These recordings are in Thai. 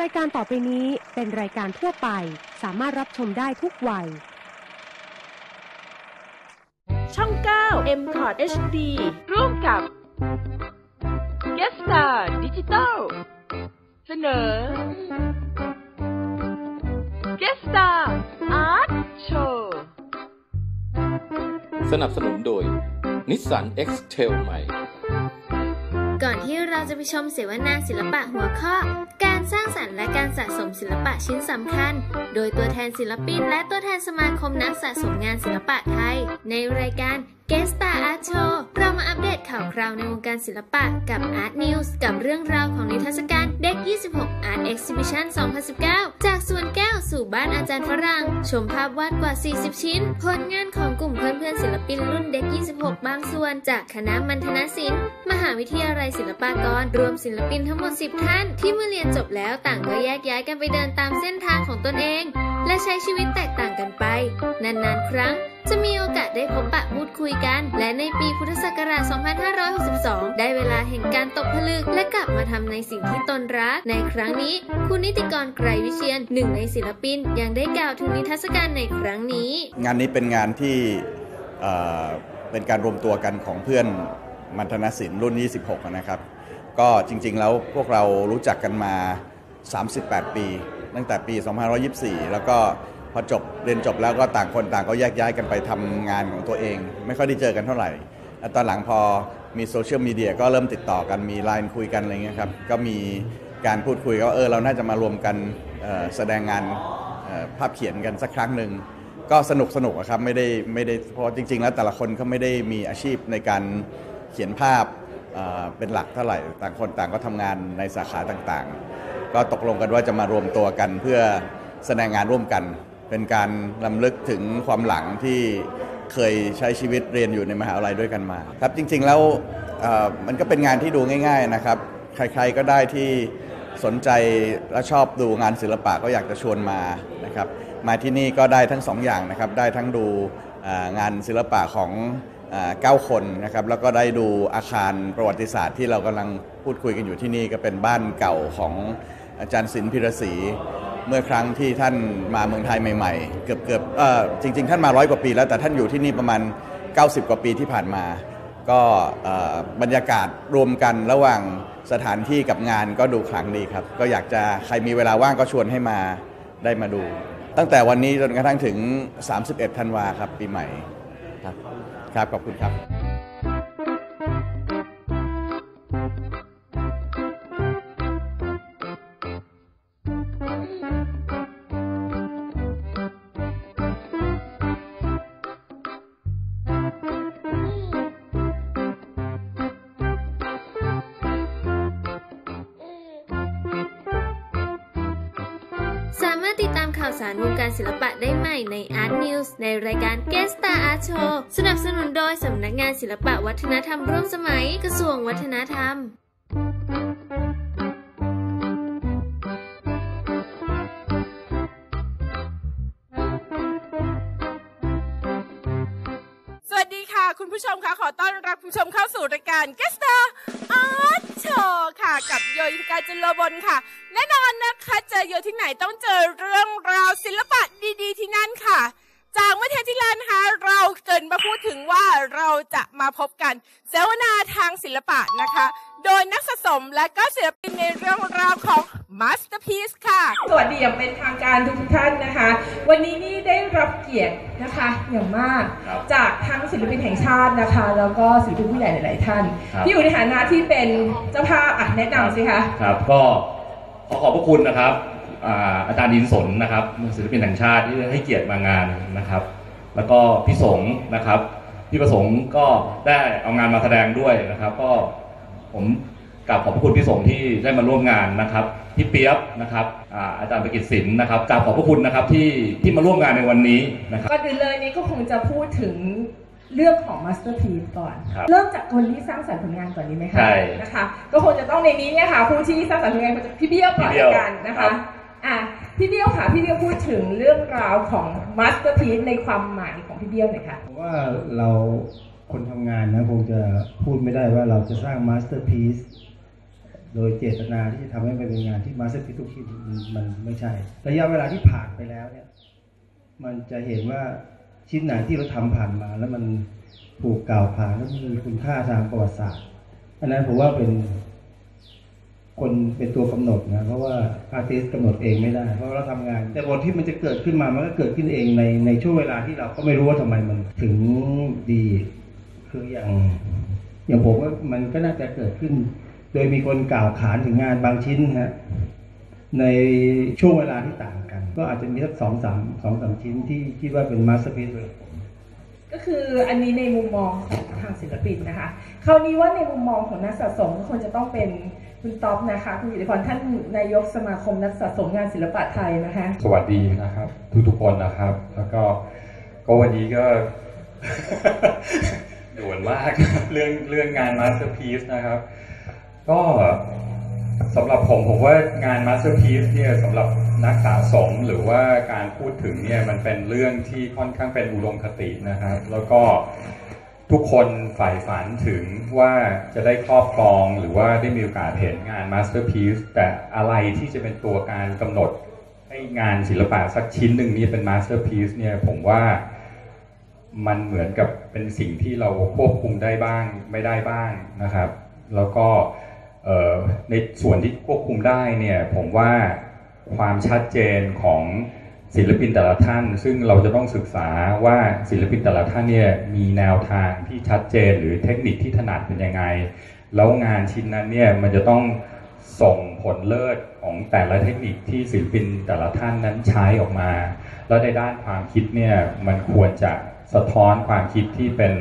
รายการต่อไปนี้เป็นรายการทั่วไป สามารถรับชมได้ทุกวัย ช่อง 9 m c o t HD ร่วมกับ g u e s t a r Digital เสนอ g u e s t a r Art Show สนับสนุนโดยนิสสัน X-Trail ใหม่ ก่อนที่เราจะไปชมเสวนาศิลปะหัวข้อ การสร้างสรรค์และการสะสมศิลปะชิ้นสำคัญ โดยตัวแทนศิลปิน และตัวแทนสมาคมนักสะสมงานศิลปะไทย ในรายการ g u e s t a r Art Show เรามาอัปเดตข่าวคราวในวงการศิลปะกับ Art News กับเรื่องราวของนิทรรศการเด็ก26 Art Exhibition 2019 จากสวนแก้วสู่บ้านอาจารย์ฝรั่ง ชมภาพวาดกว่า 40 ชิ้น ผลงานของกลุ่มเพื่อนๆศิลปินรุ่นเด็ก26 บางส่วน จากคณะมัณฑนศิลป์ มหาวิทยาลัยศิลปากร รวมศิลปินทั้งหมด 10 ท่าน ที่เมื่อเรียนจบแล้วต่างก็แยกย้ายกันไปเดินตามเส้นทางของตนเอง และใช้ชีวิตแตกต่างกันไป นานๆ ครั้ง จะมีโอกาสได้พบปะพูดคุยกัน และในปีพุทธศักราช 2562 ได้เวลาแห่งการตกผลึก และกลับมาทำในสิ่งที่ตนรัก ในครั้งนี้ คุณนิติกรไกรวิเชียนหนึ่งในศิลปิน ยังได้กล่าวถึงนิทรรศการในครั้งนี้ งานนี้เป็นงานที่เป็นการรวมตัวกันของเพื่อนมัณฑนศิลป์รุ่น 26 นะครับ ก็จริงๆแล้วพวกเรารู้จักกันมา 38 ปี ตั้งแต่ปี 2524 แล้วก็ พอจบเรียนจบแล้วก็ต่างคนต่างก็แยกย้ายกันไปทำงานของตัวเอง ไม่ค่อยได้เจอกันเท่าไหร่ตอนหลังพอมีโซเชียลมีเดียก็เริ่มติดต่อกันมีไลน์คุยกันอะไรเงี้ยครับก็มีการพูดคุยก็เออเราน่าจะมารวมกันแสดงงานภาพเขียนกันสักครั้งหนึ่งก็สนุกสนุกครับไม่ได้ไม่ได้เพราะจริง ๆ แล้วแต่ละคนเขาไม่ได้มีอาชีพในการเขียนภาพเอ่อเป็นหลักเท่าไหร่ต่างคนต่างก็ทำงานในสาขาต่างๆ ก็ตกลงกันว่าจะมารวมตัวกันเพื่อแสดงงานร่วมกัน เป็นการลำลึกถึงความหลังที่เคยใช้ชีวิตเรียนอยู่ในมหาวิทยาลัยด้วยกันมาครับจริงๆแล้วมันก็เป็นงานที่ดูง่าย ๆนะครับ ใครๆก็ได้ที่สนใจและชอบดูงานศิลปะก็อยากจะชวนมานะครับมาที่นี่ก็ได้ทั้งสองอย่างนะครับได้ทั้งดูงานศิลปะของเก้าคนนะครับแล้วก็ได้ดูอาคารประวัติศาสตร์ที่เรากำลังพูดคุยกันอยู่ที่นี่ก็เป็นบ้านเก่าของอาจารย์ศิลป์พิรศรี เมื่อครั้งที่ท่านมาเมืองไทยใหม่ๆ เกือบเกือบจริง ๆ ท่านมาร้อยกว่าปีแล้วแต่ท่านอยู่ที่นี่ประมาณ 90 กว่าปีที่ผ่านมา ก็บรรยากาศรวมกันระหว่างสถานที่กับงานก็ดูขลังดีครับ ก็อยากจะใครมีเวลาว่างก็ชวนให้มาได้มาดู ตั้งแต่วันนี้จนกระทั่งถึง 31 ธันวาครับปีใหม่ครับครับขอบคุณครับ ติดตามข่าวสารวงการศิลปะได้ใหม่ใน Art News ในรายการ g u e s t a r Art Show สนับสนุนโดยสำนักงานศิลปะวัฒนธรรมร่วมสมัยกระทรวงวัฒนธรรมสวัสดีค่ะคุณผู้ชมค่ะขอต้อนรับคุณผู้ชมเข้าสู่รายการ g u e s t a r โยค่ะ กับโยธิกาจุลบนค่ะ แน่นอนนะคะเจอโยที่ไหนต้องเจอเรื่องราวศิลปะดีๆ ที่นั่นค่ะ จากเมื่อเทปที่แล้วนะคะเราเกินมาพูดถึงว่าเราจะมาพบกันเสวนาทางศิลปะนะคะ โดยนักสะสมและก็ศิลปินในเรื่องราวของ Masterpiece ค่ะ สวัสดีอย่างเป็นทางการทุกๆท่านนะคะ วันนี้นี่ได้รับเกียรตินะคะอย่างมากครับจากทั้งศิลปินแห่งชาตินะคะ แล้วก็ศิลปินผู้ใหญ่หลาย ๆ ท่านครับที่อยู่ในฐานะที่เป็นเจ้าภาพอะแนะนำสิคะ ครับก็ขอขอบพระคุณนะครับอ่าอาจารย์ดินสนนะครับศิลปินแห่งชาติที่ให้เกียรติมางานนะครับ แล้วก็พี่สงฆ์นะครับพี่ประสงค์ก็ได้เอางานมาแสดงด้วยนะครับ ก็ ผมกราบขอบพระคุณพี่สงฆ์ที่ได้มาร่วมงานนะครับพี่เปียบนะครับอ่าอาจารย์ประกิตศิลป์นะครับกราบขอบพระคุณนะครับที่ที่มาร่วมงานในวันนี้นะครับ ก่อนอื่นเลยนี่ก็คงจะพูดถึงเรื่องของ Masterpiece ก่อน ครับเริ่มจากคนที่สร้างสรรค์ผลงานก่อนดีไหมคะใช่นะคะ ก็คงจะต้องในนี้เนี่ยค่ะผู้ที่สร้างสรรค์ผลงานก็จะพี่เบี้ยวก่อนพี่เบี้ยวละกันนะครัคะบ อะพี่เบี้ยวค่ะพี่เบี้ยวพูดถึงเรื่องราวของ Masterpiece ในความหมายของพี่เบี้ยวหน่อยค่ะ ผมว่าเรา คนทำงานนะคงจะพูดไม่ได้ว่าเราจะสร้าง Masterpiece โดยเจตนาที่จะทำให้มันเป็นงานที่ Masterpiece ทุกชิ้นมันไม่ใช่ ระยะเวลาที่ผ่านไปแล้วเนี่ย มันจะเห็นว่าชิ้นไหนที่เราทำผ่านมา แล้วมันถูกกล่าวผ่านแล้วมีคุณค่าทางประวัติศาสตร์อันนั้นผมว่าเป็นคนเป็นตัวกำหนดนะเพราะว่าอาร์ติสกำหนดเองไม่ได้ เพราะเราทำงาน แต่บทที่มันจะเกิดขึ้นมามันก็เกิดขึ้นเองในในช่วงเวลาที่เราก็ไม่รู้ว่าทำไมมันถึงดี คืออย่างอย่างผมว่ามันก็น่าจะเกิดขึ้น โดยมีคนกล่าวขานถึงงานบางชิ้นฮะในช่วงเวลาที่ต่างกัน ก็อาจจะมีสักสองสามสองสามชิ้นที่คิดว่าเป็น Masterpiece เลยก็คืออันนี้ในมุมมองของทางศิลปินนะคะ คราวนี้ว่าในมุมมองของนักสะสมก็ควรจะต้องเป็นคุณต๊อปนะคะคุณกิติพรท่านนายกสมาคมนักสะสมงานศิลปะไทยนะคะ สวัสดีนะครับ ทุกๆคนนะครับ แล้วก็ก็วันนี้ก็ ด่วนมาก เรื่องเรื่องงาน Masterpiece นะครับ ก็สำหรับผมผมว่างาน Masterpiece เนี่ยสำหรับนักสะสมหรือว่าการพูดถึงเนี่ยมันเป็นเรื่องที่ค่อนข้างเป็นอุดมคตินะครับ แล้วก็ทุกคนใฝ่ฝันถึงว่าจะได้ครอบครองหรือว่าได้มีโอกาสเห็นงาน Masterpiece แต่อะไรที่จะเป็นตัวการกำหนดให้งานศิลปะสักชิ้นหนึ่งนี้เป็น Masterpiece เนี่ยผมว่า มันเหมือนกับเป็นสิ่งที่เราควบคุมได้บ้างไม่ได้บ้างนะครับ แล้วก็ในส่วนที่ควบคุมได้เนี่ยผมว่าความชัดเจนของศิลปินแต่ละท่าน ซึ่งเราจะต้องศึกษาว่าศิลปินแต่ละท่านเนี่ยมีแนวทางที่ชัดเจนหรือเทคนิคที่ถนัดเป็นยังไง แล้วงานชิ้นนั้นเนี่ยมันจะต้องส่งผลเลิศของแต่ละเทคนิคที่ศิลปินแต่ละท่านนั้นใช้ออกมา แล้วในด้านความคิดเนี่ยมันควรจะ สะท้อนความคิดที่เป็น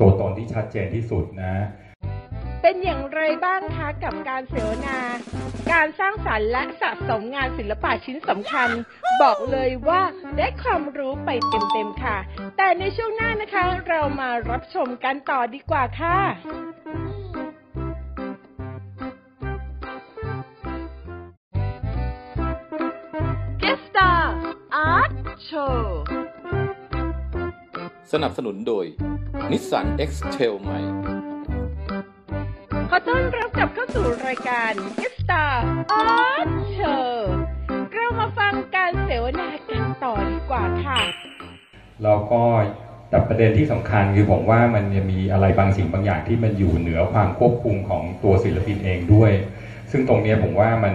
ตัวตนที่ชัดเจนที่สุดนะ เป็นอย่างไรบ้างคะกับการเสวนา การสร้างสรรค์และสะสมงานศิลปะชิ้นสำคัญ บอกเลยว่าได้ความรู้ไปเต็มๆค่ะ แต่ในช่วงหน้านะคะเรามารับชมกันต่อดีกว่าค่ะ g e s t a r Art Show สนับสนุนโดยนิสสัน X-Trail ใหม่ ขอต้อนรับกลับเข้าสู่รายการ g e s t a r Art Show เรามาฟังการเสวนากันต่อดีกว่าค่ะแล้วก็แต่ประเด็นที่สำคัญคือผมว่ามันจะมีอะไรบางสิ่งบางอย่างที่มันอยู่เหนือความควบคุมของตัวศิลปินเองด้วย ซึ่งตรงเนี้ยผมว่ามัน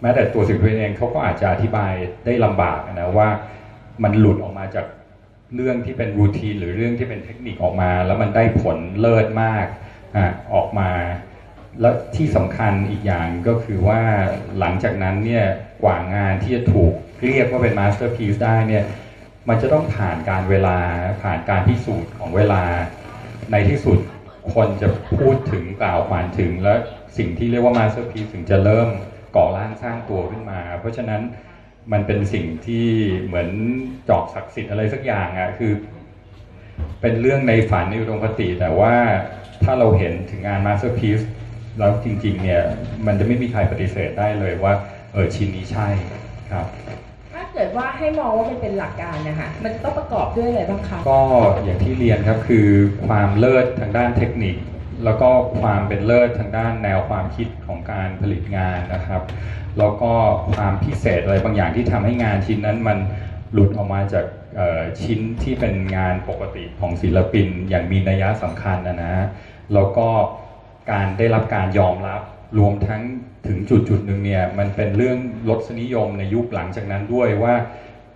แม้แต่ตัวศิลปินเองเขาก็อาจจะอธิบายได้ลำบากนะว่า มันหลุดออกมาจาก เรื่องที่เป็น routine หรือเรื่องที่เป็นเทคนิคออกมา แล้วมันได้ผลเลิศมากออกมา แล้วที่สำคัญอีกอย่างก็คือว่าหลังจากนั้นเนี่ยกว่างานที่จะถูกเรียกว่าเป็น Masterpiece ได้เนี่ยมันจะต้องผ่านกาลเวลาผ่านการพิสูจน์ของเวลา ในที่สุดคนจะพูดถึงกล่าวขวานถึง และสิ่งที่เรียกว่า Masterpiece ถึงจะเริ่มก่อร่างสร้างตัวขึ้นมา เพราะฉะนั้น มันเป็นสิ่งที่เหมือนจอกศักดิ์สิทธิ์อะไรสักอย่างอะคือ เป็นเรื่องในฝันในอุดมคติ แต่ว่าถ้าเราเห็นถึงงาน Masterpiece แล้วจริง ๆ เนี่ยมันจะไม่มีใครปฏิเสธได้เลยว่า เออชิ้นนี้ใช่ครับ ถ้าเกิดว่าให้มองว่ามันเป็นหลักการนะคะมันจะต้องประกอบด้วยอะไรบ้างคะก็อย่างที่เรียนครับคือความเลิศทางด้านเทคนิค แล้วก็ความเป็นเลิศทางด้านแนวความคิดของการผลิตงานนะครับ แล้วก็ความพิเศษอะไรบางอย่างที่ทำให้งานชิ้นนั้นมันหลุดออกมาจากชิ้นที่เป็นงานปกติของศิลปิน อย่างมีนัยสำคัญนะนะแล้วก็การได้รับการยอมรับรวมทั้งถึงจุดจุดหนึ่งเนี่ยมันเป็นเรื่องรสนิยมในยุคหลังจากนั้นด้วยว่า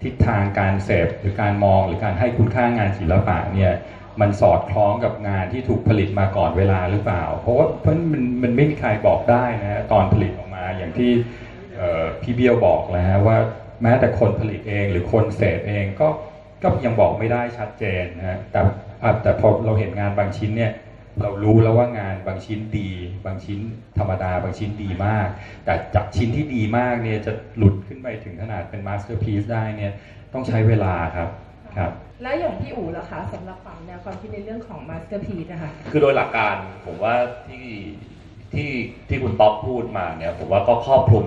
ทิศทางการเสพหรือการมองหรือการให้คุณค่างานศิลปะเนี่ยมันสอดคล้องกับงานที่ถูกผลิตมาก่อนเวลาหรือเปล่า เพราะว่าเพราะมันมันไม่มีใครบอกได้นะตอนผลิตออกมาอย่างที่ พี่เบี้ยวบอกเลยฮะว่าแม้แต่คนผลิตเองหรือคนเสพเองก็ก็ยังบอกไม่ได้ชัดเจนนะฮะแต่อะแต่พอเราเห็นงานบางชิ้นเนี่ยเรารู้แล้วว่างานบางชิ้นดี บางชิ้นธรรมดา บางชิ้นดีมาก แต่จากชิ้นที่ดีมากเนี่ยจะหลุดขึ้นไปถึงขนาดเป็น Masterpiece ได้เนี่ยต้องใช้เวลาครับครับ แล้วอย่างพี่อู๋ล่ะคะสำหรับความแนวความคิดในเรื่องของ Masterpiece นะคะคือโดยหลักการผมว่าที่ที่ที่คุณป๊อปพูดมาเนี่ยผมว่าก็ครอบคลุม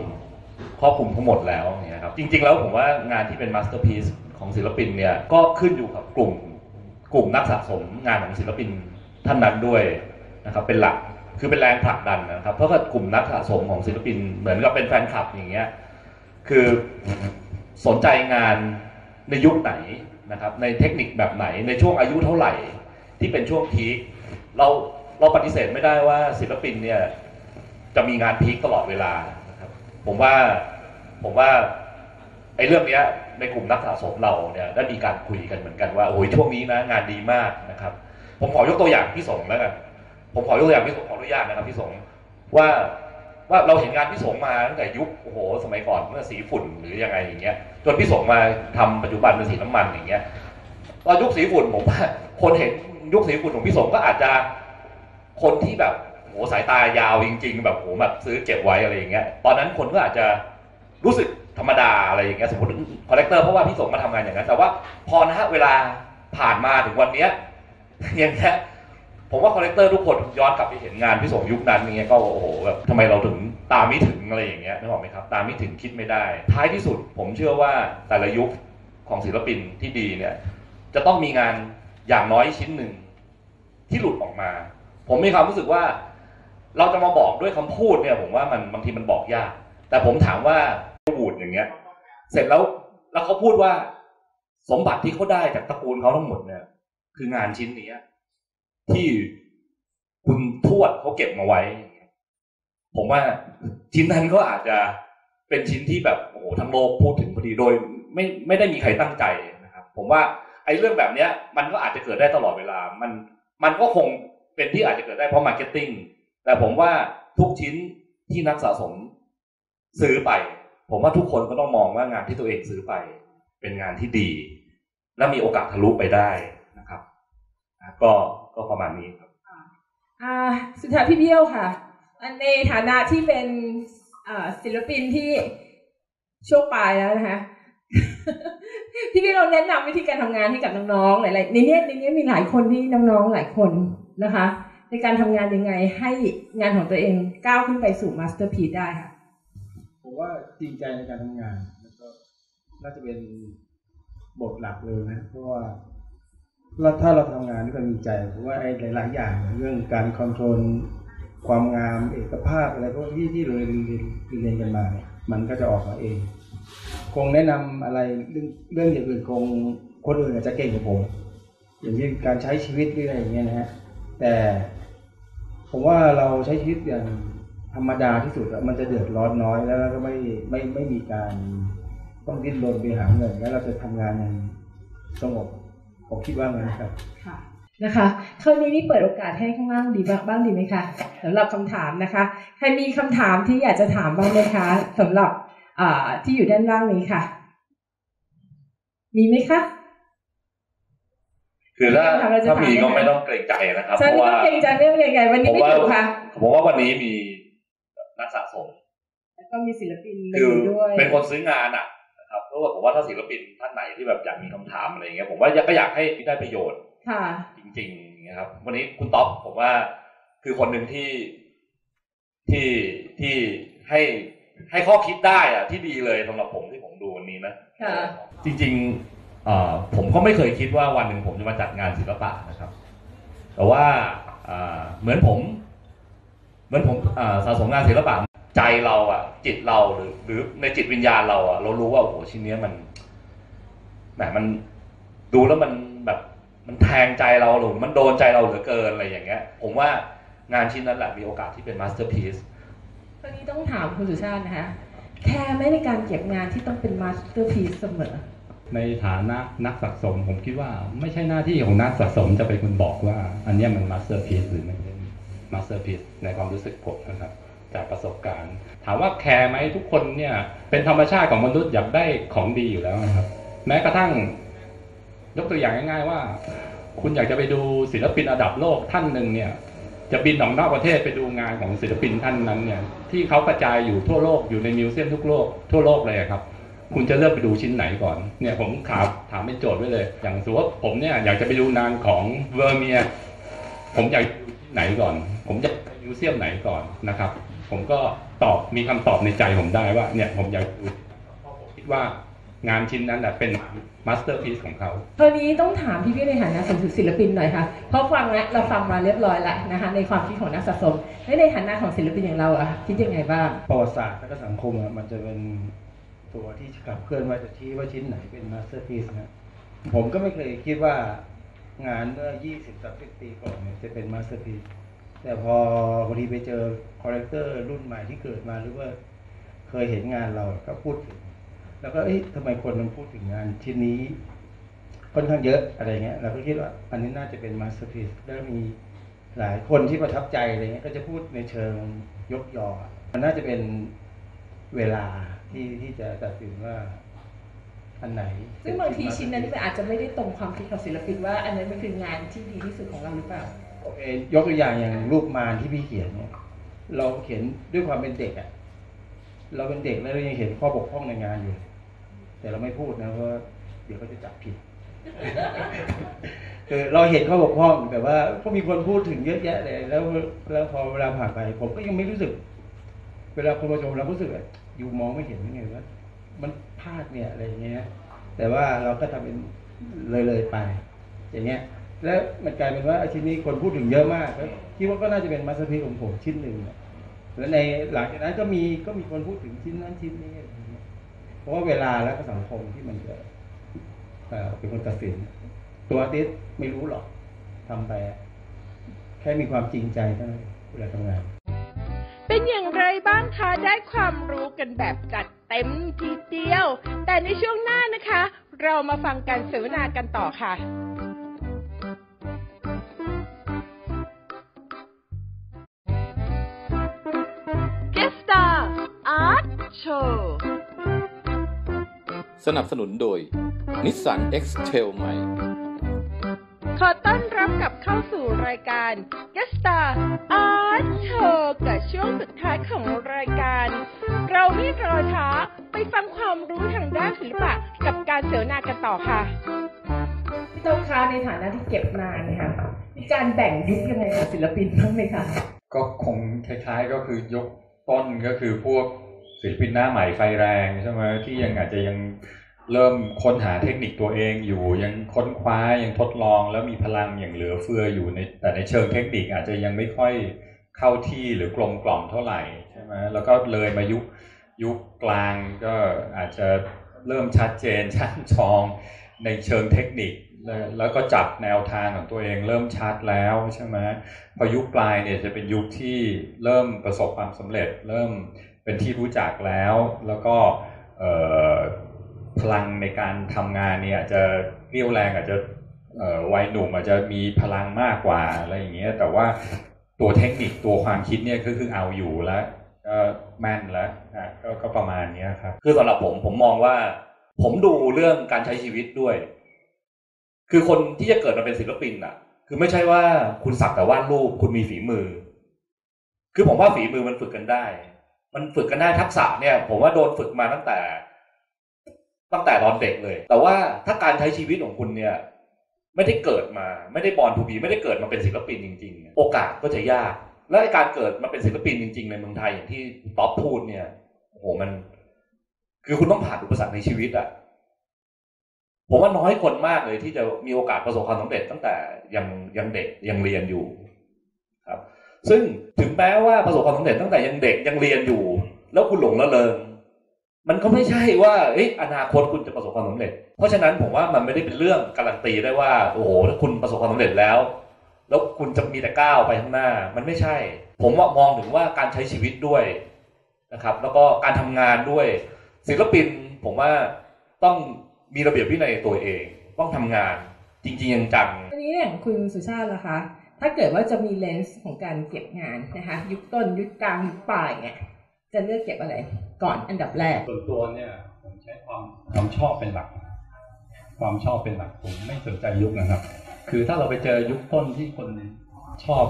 ครอบคลุมทั้งหมดแล้วเนี่ยครับจริง ๆ แล้วผมว่างานที่เป็นมาสเตอร์พี e ของศิลปินเนี่ยก็ขึ้นอยู่กับกลุ่มกลุ่มนักสะสมงานของศิลปินท่านนั้นด้วยนะครับเป็นหลักคือเป็นแรงผลักดันนะครับ เพราะว่ากลุ่มนักสะสมของศิลปินเหมือนกับเป็นแฟนคลับอย่างเงี้ยคือสนใจงานในยุคไหนนะครับในเทคนิคแบบไหนในช่วงอายุเท่าไหร่ที่เป็นช่วงพีคเราเราปฏิเสธไม่ได้ว่าศิลปินเนี่ยจะมีงานพีคตลอดเวลา ผมว่าผมว่าไอ้เรื่องเนี้ยในกลุ่มนักสะสมเราเนี่ยได้มีการคุยกันเหมือนกันว่าโอ้ยช่วงนี้นะงานดีมากนะครับ ผมขอยกตัวอย่างพี่สงแล้วกันผมขอยกตัวอย่างพี่สงขออนุญาตนะครับพี่สงว่าว่าเราเห็นงานพี่สงมาตั้งแต่ยุคโอ้โหสมัยก่อนเมื่อสีฝุ่นหรือยังไงอย่างเงี้ยจนพี่สงมาทำปัจจุบันเป็นสีน้ำมันอย่างเงี้ยตอนยุคสีฝุ่นผมว่าคนเห็นยุคสีฝุ่นของพี่สงก็อาจจะคนที่แบบ สายตายาวจริง ๆ แบบโหแบบซื้อเก็บไว้อะไรอย่างเงี้ยตอนนั้นคนก็อาจจะรู้สึกธรรมดาอะไรอย่างเงี้ยสมมติ collector เพราะว่าพี่สงมาทำงานอย่างนั้น แต่ว่าพอนะฮะเวลาผ่านมาถึงวันเนี้ยอย่างเงี้ยผมว่าคอลเลกเตอร์ทุกคนย้อนกลับไปเห็นงานพี่สงยุคนั้นอย่างเงี้ยก็โอ้โหแบบทำไมเราถึงตามไม่ถึงอะไรอย่างเงี้ยนึกออกไหมครับ ตามไม่ถึงคิดไม่ได้ ท้ายที่สุดผมเชื่อว่าแต่ละยุคของศิลปินที่ดีเนี่ย จะต้องมีงานอย่างน้อยชิ้นหนึ่งที่หลุดออกมา ผมมีความรู้สึกว่า เราจะมาบอกด้วยคำพูดเนี่ยผมว่ามันบางทีมันบอกยาก แต่ผมถามว่าวูดอย่างเงี้ย เสร็จแล้วแล้วเขาพูดว่า สมบัติที่เขาได้จากตระกูลเขาทั้งหมดเนี่ย คืองานชิ้นนี้ที่คุณทวดเขาเก็บมาไว้ ผมว่าชิ้นนั้นก็อาจจะเป็นชิ้นที่แบบโอ้โหทั้งโลกพูดถึงพอดีโดย ไม่ไม่ได้มีใครตั้งใจนะครับ ผมว่าไอ้เรื่องแบบเนี้ย มันก็อาจจะเกิดได้ตลอดเวลา มันมันก็คงเป็นที่อาจจะเกิดได้เพราะ marketing แต่ผมว่าทุกชิ้นที่นักสะสมซื้อไป ผมว่าทุกคนก็ต้องมองว่างานที่ตัวเองซื้อไป เป็นงานที่ดี และมีโอกาสทะลุไปได้นะครับก็ก็ประมาณนี้ครับสุดท้ายพี่เบี้ยวค่ะในฐานะที่เป็นศิลปินที่ช่วงปลายแล้วนะคะพี่เบี้ยวเราแนะนำวิธีการทำงานให้กับน้องๆหลายๆในนี้ในนี้มีหลายคนที่น้องๆหลายคนนะคะ ในการทำงานยังไงให้งานของตัวเองก้าวขึ้นไปสู่ Masterpiece ได้ค่ะผมว่าจริงใจในการทำงานแล้วก็น่าจะเป็นบทหลักเลยนะเพราะว่าเราถ้าเราทำงานด้วยความจริงใจผมว่าไอ้หลาย ๆ อย่างเรื่องการ control ความงามเอกภาพอะไรพวกที่ที่เราเรียนเรียนกันมาเนี่ยมันก็จะออกมาเอง คงแนะนำอะไรเรื่องเรื่องอย่างอื่นคงคนอื่นอาจจะเก่งกว่าผมอย่างเช่นการใช้ชีวิตหรืออะไรอย่างเงี้ยนะฮะแต่ ผมว่าเราใช้ชีวิตอย่างธรรมดาที่สุดมันจะเดือดร้อนน้อยแล้วก็ไม่ไม่ไม่มีการต้องดิ้นรนไปหาเงินแล้วเราจะทำงานอย่างสงบผมคิดว่างั้นครับค่ะนะคะคราวนี้นี่เปิดโอกาสให้ข้างล่างดีบ้างางดีไหมคะสำหรับคำถามนะคะใครมีคำถามที่อยากจะถามบ้างไหมคะสำหรับอ่าที่อยู่ด้านล่างนี้ค่ะ มีไหมคะ คือถ้าถามเราจะถ้ามีถามไหมก็ไม่ต้องเกรงใจนะครับฉันเพราะไม่ว่าต้องเกรงใจไม่ต้องเกรงใจวันนี้ผมไม่ว่าถูกค่ะผมว่าวันนี้มีนักสะสมแล้วก็มีศิลปินมาคืออยู่ด้วยเป็นคนซื้องานอะนะครับเพราะว่าผมว่าถ้าศิลปินท่านไหนที่แบบอยากมีคำถามอะไรอย่างเงี้ยผมว่าก็อยากให้ได้ประโยชน์ค่ะ จริงๆนะครับ วันนี้คุณต๊อปผมว่าคือคนหนึ่งที่ที่ที่ให้ให้ข้อคิดได้อะที่ดีเลยสำหรับผมที่ผมดูวันนี้นะค่ะจริงๆเอ่อ ผมก็ไม่เคยคิดว่าวันหนึ่งผมจะมาจัดงานศิลปะนะครับ แต่ว่าเหมือนผมเหมือนผมสะสมงานศิลปะใจเราอะจิตเราหรือ หรือในจิตวิญญาณเราอะเรารู้ว่าโอ้โหชิ้นนี้มันแหมมันดูแล้วมันแบบมันแทงใจเราหรือมันโดนใจเราเหลือเกินอะไรอย่างเงี้ย ผมว่างานชิ้นนั้นแหละมีโอกาสที่เป็น Masterpieceคราวนี้ต้องถามคุณสุชาตินะคะแคร์ไหมในการเก็บงานที่ต้องเป็น Masterpiece เสมอ ในฐานะนักสะสม ผมคิดว่าไม่ใช่หน้าที่ของนักสะสมจะเป็นคนบอกว่า อันนี้มันมาสเตอร์พี e หรือไม่ใช่ Masterpiece ในความรู้สึกผมนะครับจากประสบการณ์ ถามว่าแคร์ไหมทุกคนเนี่ย เป็นธรรมชาติของมนุษย์อยากได้ของดีอยู่แล้วนะครับ แม้กระทั่ง ยกตัวอย่างง่าย ๆ ว่า คุณอยากจะไปดูศิลปินระดับโลกท่านหนึ่งเนี่ยจะบินออกนอกประเทศไปดูงานของศิลปินท่านนั้นเนี่ยที่เขากระจายอยู่ทั่วโลกอยู่ในมิวเซียมทุกโลกทั่วโลกเลยครับ คุณจะเลือกไปดูชิ้นไหนก่อนเนี่ยผมถามถามเป็นโจทย์ไว้เลย อย่างสมมติว่าผมเนี่ยอยากจะไปดูงานของเวอร์เมียผมอยากดูที่ไหนก่อน ผมจะไปมิวเซียมไหนก่อนนะครับ ผมก็ตอบมีคำตอบในใจผมได้ว่าเนี่ยผมอยากดูเพราะผมคิดว่างานชิ้นนั้นแหละเป็น Masterpiece ของเขาคราวนี้ต้องถามพี่พี่ๆในฐานะสมศิลปินหน่อยค่ะ เพราะฟังแล้วเราฟังมาเรียบร้อยแล้วนะคะในความคิดของนักสะสมและในฐานะของศิลปินอย่างเราอะคิดยังไงบ้างประวัติศาสตร์และก็สังคมอะมันจะเป็น ตัวที่ขับเคลื่อนว่าจะชี้ว่าชิ้นไหนเป็น Masterpiece นะผมก็ไม่เคยคิดว่างานเมื่อ 20 30 ปีก่อนเนี่ยจะเป็น Masterpiece แต่พอบางทีไปเจอ collector รุ่นใหม่ที่เกิดมาหรือว่าเคยเห็นงานเราก็พูดถึง แล้วก็เอ๊ะทำไมคนมันพูดถึงงานชิ้นนี้ค่อนข้างเยอะอะไรเงี้ยเราก็คิดว่าอันนี้น่าจะเป็น masterpiece แล้วมีหลายคนที่ประทับใจอะไรเงี้ยก็จะพูดในเชิงยกยอ มันน่าจะเป็นเวลา ที่ที่จะตัดสินว่าอันไหนซึ่งบางทีชิ้นนั้นมันอาจจะไม่ได้ตรงความคิดของศิลปินว่า อันนั้นมันคืองานที่ดีที่สุดของเราหรือเปล่าโอเคยกตัวอย่างอย่างรูปมารที่พี่เขียนเนี่ย เราเขียนด้วยความเป็นเด็กอะ่ะ เราเป็นเด็กแล้วเรายังเห็นข้อบกพร่องในงานอยู่ แต่เราไม่พูดนะเพราะว่าเดี๋ยวเขาจะจับผิดคือเราเห็นข้อบกพร่องแต่ว่าก็มีคนพูดถึงเยอะแยะเลย แล้วแล้วพอเวลาผ่านไป ผมก็ยังไม่รู้สึก เวลาคนมาชมเรารู้สึกว่า อยู่มองไม่เห็นยังไงว่ามันพลาดเนี่ยอะไรอย่างเงี้ย แต่ว่าเราก็ทำเป็นเลยๆไป อย่างเงี้ย แล้วมันกลายเป็นว่าอ้อชิ้นนี้คนพูดถึงเยอะมากคิดว่าก็น่าจะเป็น masterpiece ของผมชิ้นหนึ่งเนี่ยแล้วในหลังจากนั้นก็มีก็มีคนพูดถึงชิ้นนั้นชิ้นนี้เพราะว่าเวลาแล้วก็สังคมที่มันจะเอ่อเป็นคนตัดสิน ตัว artist ไม่รู้หรอกทำไปแค่มีความจริงใจเท่านั้นเวลาทำงาน เป็นอย่างไรบ้างคะ ได้ความรู้กันแบบจัดเต็มทีเดียว แต่ในช่วงหน้านะคะ เรามาฟังการเสวนากันต่อค่ะ Guest Star Art Show สนับสนุนโดยนิสสัน X-Trail ใหม่ ขอต้อนรับกลับเข้าสู่รายการ Guest Star Art Show กับช่วงสุดท้ายของรายการ เราไม่รอช้าไปฟังความรู้ทางด้านศิลปะกับการเสวนากันต่อค่ะพี่ต้องคะในฐานะที่เก็บนานเนะคะมีการแบ่งยุคยังไงของศิลปินบ้างไหมคะก็คงคล้ายๆก็คือยกต้นก็คือพวกศิลปินหน้าใหม่ไฟแรงใช่ไหมที่ยังอาจจะยัง เริ่มค้นหาเทคนิคตัวเองอยู่ยังค้นคว้ายังทดลองแล้วมีพลังอย่างเหลือเฟืออยู่ในแต่ในเชิงเทคนิคอาจจะยังไม่ค่อยเข้าที่หรือกลมกล่อมเท่าไหร่ใช่ไหมแล้วก็เลยมายุคยุคกลางก็อาจจะเริ่มชัดเจนช่างชองในเชิงเทคนิค แล้วก็จับแนวทางของตัวเองเริ่มชัดแล้วใช่ไหมพอยุคปลายเนี่ยจะเป็นยุคที่เริ่มประสบความสำเร็จ เริ่มเป็นที่รู้จักแล้ว แล้วก็ พลังในการทำงานเนี่ยจะเรี่ยวแรงอาจจะเวัยหนุ่มอาจจะมีพลังมากกว่าอะไรอย่างเงี้ย แต่ว่าตัวเทคนิคตัวความคิดเนี่ยก็คือเอาอยู่แล้วก็แม่นแล้วอะก็ก็ประมาณเนี้ยครับ คือสำหรับผมผมมองว่า ผมดูเรื่องการใช้ชีวิตด้วย คือคนที่จะเกิดมาเป็นศิลปินอะ คือไม่ใช่ว่าคุณสักแต่วาดรูปคุณมีฝีมือ คือผมว่าฝีมือมันฝึกกันได้ มันฝึกกันได้ทักษะเนี่ย ผมว่าโดนฝึกมาตั้งแต่ ตั้งแต่ตอนเด็กเลย แต่ว่าถ้าการใช้ชีวิตของคุณเนี่ยไม่ได้เกิดมาไม่ได้บอลทูบีไม่ได้เกิดมาเป็นศิลปินจริง ๆ โอกาสก็จะยาก และการเกิดมาเป็นศิลปินจริง ๆ ในเมืองไทยอย่างที่ต๊อปพูดเนี่ยโอ้โหมัน คือคุณต้องผ่านอุปสรรคในชีวิตอะผมว่าน้อยคนมากเลยที่จะมีโอกาสประสบความสำเร็จตั้งแต่ยังยังเด็กยังเรียนอยู่ครับ ซึ่งถึงแม้ว่าประสบความสำเร็จตั้งแต่ยังเด็กยังเรียนอยู่ แล้วคุณหลงละเริง มันก็ไม่ใช่ว่าเอ้อนาคตคุณจะประสบความสำเร็จ เพราะฉะนั้นผมว่ามันไม่ได้เป็นเรื่องการันตีได้ว่า โอ้โหถ้าคุณประสบความสำเร็จแล้ว แล้วคุณจะมีแต่ก้าวไปข้างหน้า มันไม่ใช่ ผมว่ามองถึงว่าการใช้ชีวิตด้วยนะครับ แล้วก็การทำงานด้วย ศิลปินผมว่าต้องมีระเบียบวินัยตัวเอง ต้องทำงานจริงๆจังๆอันนี้เนี่ยคุณสุชาติล่ะคะ ถ้าเกิดว่าจะมีเลนส์ของการเก็บงานนะคะ ยุคต้นยุคกลางยุคปลายเนี่ยจะเลือกเก็บอะไร ก่อนอันดับแรก ส่วนตัวเนี่ยผมใช้ความความชอบเป็นหลัก ความชอบเป็นหลักผมไม่สนใจยุคนะครับ คือถ้าเราไปเจอยุคต้นที่คนชอบ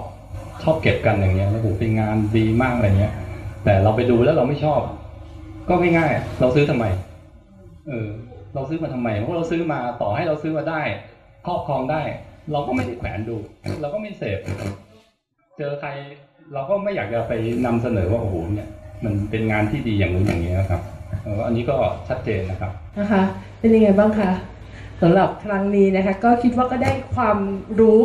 ชอบเก็บกันอย่างเงี้ยแล้วโหเป็นงานดีมากอะไรเงี้ย แต่เราไปดูแล้วเราไม่ชอบ ก็ง่ายๆเราซื้อทำไม เออ เราซื้อมาทำไมเพราะเราซื้อมาต่อให้เราซื้อมาได้ครอบครองได้ เราก็ไม่ได้แขวนดู เราก็ไม่เสพเจอใครเราก็ไม่อยากจะไปนำเสนอว่าโอ้โหเนี่ย มันเป็นงานที่ดีอย่างนู้นอย่างนี้นะครับเอออันนี้ก็ชัดเจนนะครับนะคะเป็นยังไงบ้างคะสำหรับครั้งนี้นะคะ ก็คิดว่าก็ได้ความรู้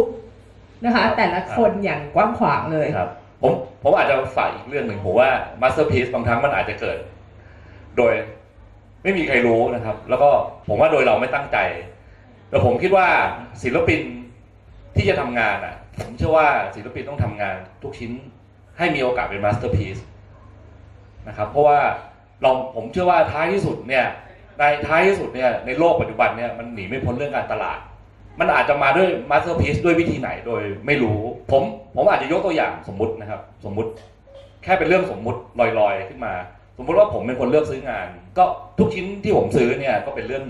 นะคะ แต่ละคนอย่างกว้างขวางเลยครับผมผมอาจจะฝ่ายอีกเรื่องหนึ่งผมว่ามาสเตอร์พี e บางครั้งมันอาจจะเกิด โดยไม่มีใครรู้นะครับ แล้วก็ผมว่าโดยเราไม่ตั้งใจ แต่ผมคิดว่าศิลปินที่จะทำงานอะ ผมเชื่อว่าศิลปินต้องทำงานทุกชิ้นให้มีโอกาสเป็นมาสเตอร์พี e นะครับ เพราะว่าเราผมเชื่อว่าท้ายที่สุดเนี่ยในท้ายที่สุดเนี่ยในโลกปัจจุบันเนี่ยมันหนีไม่พ้นเรื่องการตลาด มันอาจจะมาด้วยมาสเตอร์พี e ด้วยวิธีไหนโดยไม่รู้ ผมผมอาจจะยกตัวอย่างสมมุตินะครับ สมมุติแค่เป็นเรื่องสมมุติลอยๆ ขึ้นมา สมมุติว่าผมเป็นคนเลือกซื้องาน ก็ทุกชิ้นที่ผมซื้อเนี่ยก็เป็นเรื่อง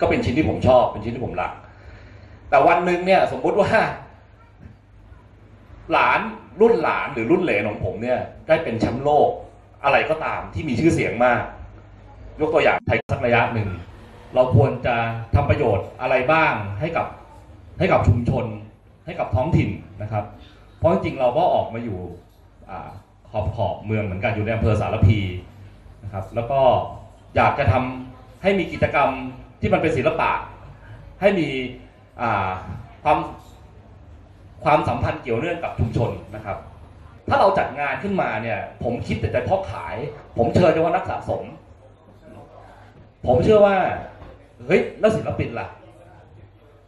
ก็เป็นชิ้นที่ผมชอบ เป็นชิ้นที่ผมรัก แต่วันหนึ่งเนี่ยสมมุติว่า หลานรุ่นหลานหรือรุ่นเหลนของผมเนี่ย ได้เป็นแชมป์โลก อะไรก็ตามที่มีชื่อเสียงมาก ยกตัวอย่างไทยสักระยะหนึ่ง เราควรจะทำประโยชน์อะไรบ้างให้กับให้กับชุมชน ให้กับท้องถิ่นนะครับ เพราะจริงเราก็ออกมาอยู่ขอบขอบเมืองเหมือนกันอยู่ในอำเภอสารพีนะครับ แล้วก็อยากจะทำให้มีกิจกรรมที่มันเป็นศิลปะ ให้มีความความสัมพันธ์เกี่ยวเนื่องกับชุมชนนะครับ ถ้าเราจัดงานขึ้นมาเนี่ย ผมคิดแต่จะเพาะขาย ผมเชิญเฉพาะนักสะสม ผมเชื่อว่าเฮ้ยแล้วศิลปินล่ะ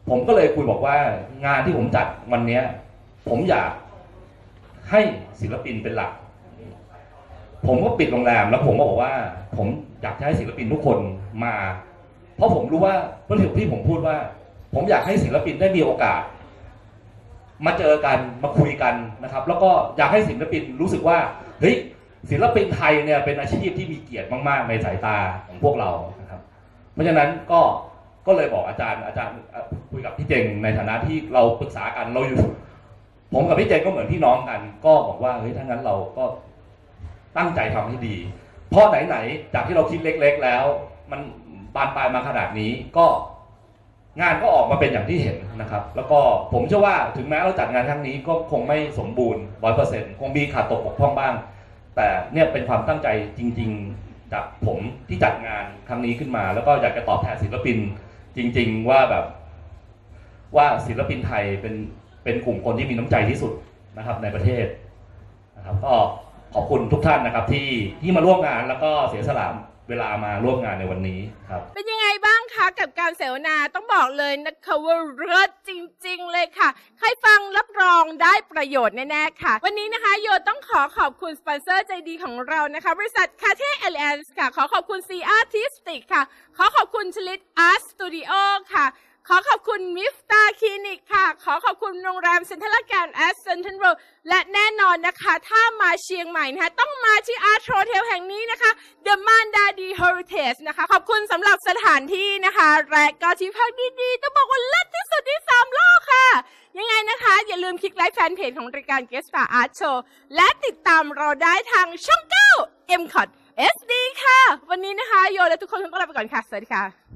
ผมก็เลยคุยบอกว่างานที่ผมจัดวันเนี้ย ผมอยากให้ศิลปินเป็นหลัก ผมก็ปิดโรงแรมแล้วผมก็บอกว่า ผมอยากให้ศิลปินทุกคนมา เพราะผมรู้ว่าเรื่อที่ผมพูดว่า ผมอยากให้ศิลปินได้มีโอกาส มาเจอกันมาคุยกันนะครับ แล้วก็อยากให้ศิลปินรู้สึกว่าเฮ้ยศิลปินไทยเนี่ยเป็นอาชีพที่มีเกียรติมาก ๆ ในสายตาของพวกเรานะครับ เพราะฉะนั้นก็ก็เลยบอกอาจารย์อาจารย์คุยกับพี่เจงในฐานะที่เราปรึกษากันเราอยู่ ผมกับพี่เจงก็เหมือนพี่น้องกัน ก็บอกว่าเฮ้ยถ้างั้นเราก็ตั้งใจทำให้ดี เพราะไหน ๆ จากที่เราคิดเล็ก ๆ แล้ว มันบานปลายมาขนาดนี้ก็ งานก็ออกมาเป็นอย่างที่เห็นนะครับ แล้วก็ผมเชื่อว่าถึงแม้เราจัดงานครั้งนี้ก็คงไม่สมบูรณ์ร้อยเปอร์เซ็นต์คงมีขาดตกบกพร่องบ้าง แต่เนี่ยเป็นความตั้งใจจริง ๆ จากผมที่จัดงานครั้งนี้ขึ้นมา แล้วก็อยากจะตอบแทนศิลปินจริง ๆ ว่าแบบ ว่าศิลปินไทยเป็นเป็นกลุ่มคนที่มีน้ำใจที่สุดนะครับ ในประเทศนะครับ ก็ขอบคุณทุกท่านนะครับ ที่ที่มาร่วมงานแล้วก็เสียสละเวลามาร่วมงานในวันนี้ครับ เป็นยังไงบ้าง คะกับการเสวนาต้องบอกเลยนะคะว่าเลิศจริง ๆ เลยค่ะ ใครฟังรับรองได้ประโยชน์แน่ๆค่ะ วันนี้นะคะโยต้องขอขอบคุณสปอนเซอร์ใจดีของเรานะคะ บริษัทคาเท่เอลแอนส์ค่ะ ขอขอบคุณซีอาร์ติสติกค่ะ ขอขอบคุณชลิตอาร์ตสตูดิโอค่ะ ขอขอบคุณมิฟตาคลินิกค่ะ ขอขอบคุณโรงแรมเซ็นทรัลแกรนด์แอสเซนทรัลเวิลด์และแน่นอนนะคะ ถ้ามาเชียงใหม่นะคะ ต้องมาที่อาร์ตโ o เทลแห่งนี้นะคะ The Mandadi Heritage นะคะ ขอบคุณสำหรับสถานที่นะคะ และก็ที่พักดีๆ ต้องบอกว่าเลิศที่สุดที่สามโลกค่ะ ยังไงนะคะ อย่าลืมคลิกไลค์แฟนเพจของรายการ g u e s t a r Art Show และติดตามเราได้ทางช่อง 9 m c o t SD ค่ะ วันนี้นะคะ โยและทุกคนต้องลาไปก่อนค่ะ สวัสดีค่ะ